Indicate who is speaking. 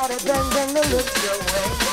Speaker 1: just to bang, bang, to look your way.